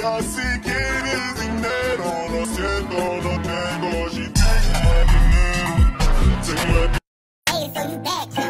Ya si quieres dinero, lo siento, no tengo. She dinero. Hey, so you back?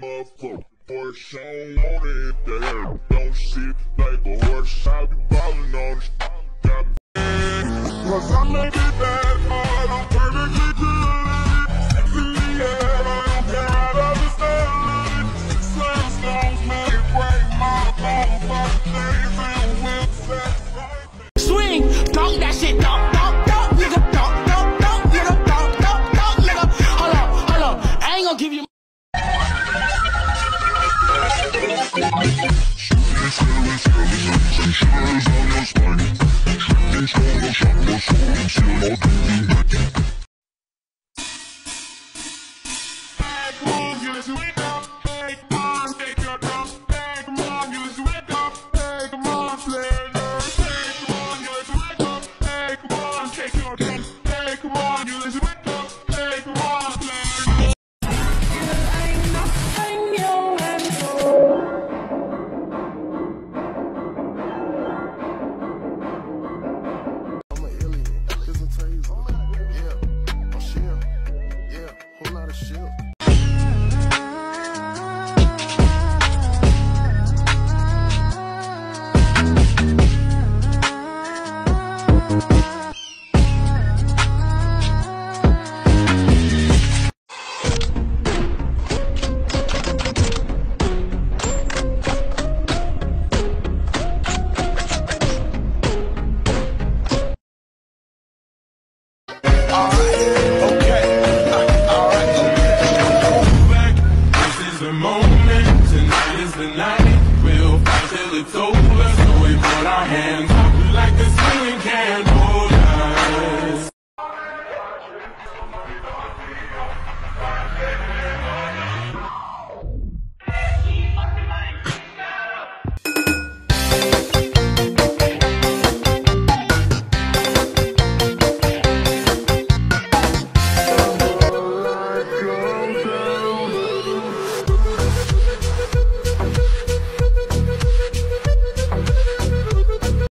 motherfucker. Hair. Don't like a horse. I be ballin' on it. Cause I make it that hard. I'm perfectly good at it. In the air, I don't care. Understand it. Sandstones make it break my bones. Swing, talk that shit, talk, talk, talk, nigga, talk, talk, nigga, talk, talk, talk, nigga. Hold hold I ain't give you. Shooting, scary, scary things and shivers on your spine. Your fight till it's over, so put our hands